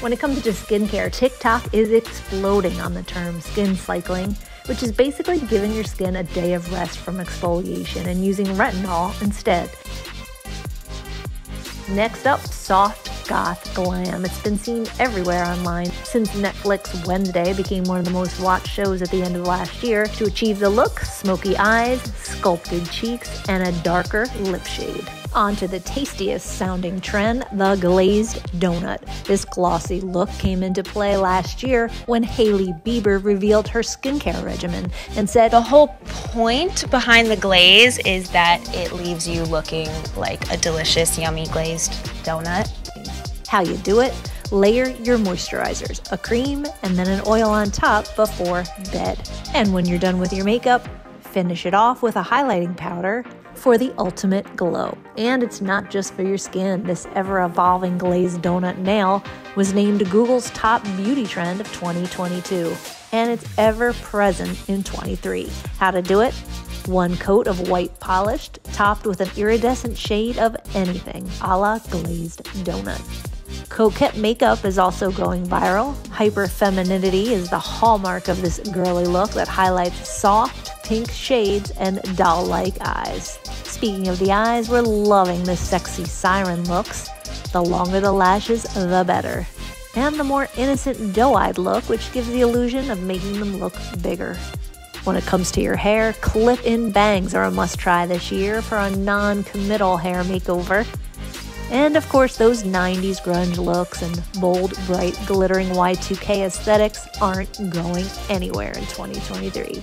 When it comes to skincare, TikTok is exploding on the term skin cycling, which is basically giving your skin a day of rest from exfoliation and using retinol instead. Next up, soft goth glam. It's been seen everywhere online since Netflix Wednesday became one of the most watched shows at the end of last year to achieve the look, smoky eyes, sculpted cheeks, and a darker lip shade. On to the tastiest sounding trend, the glazed donut. This glossy look came into play last year when Hailey Bieber revealed her skincare regimen and said, The whole point behind the glaze is that it leaves you looking like a delicious, yummy glazed donut. How you do it? Layer your moisturizers, a cream, and then an oil on top before bed. And when you're done with your makeup, finish it off with a highlighting powder for the ultimate glow. And it's not just for your skin. This ever evolving glazed donut nail was named Google's top beauty trend of 2022, and it's ever present in 23. How to do it? One coat of white polished, topped with an iridescent shade of anything, a la glazed donut. Coquette makeup is also going viral. Hyper femininity is the hallmark of this girly look that highlights soft, pink shades and doll like eyes. Speaking of the eyes, we're loving the sexy siren looks. The longer the lashes, the better. And the more innocent doe eyed look, which gives the illusion of making them look bigger. When it comes to your hair, clip in bangs are a must try this year for a non committal hair makeover. And of course, those 90s grunge looks and bold, bright, glittering Y2K aesthetics aren't going anywhere in 2023.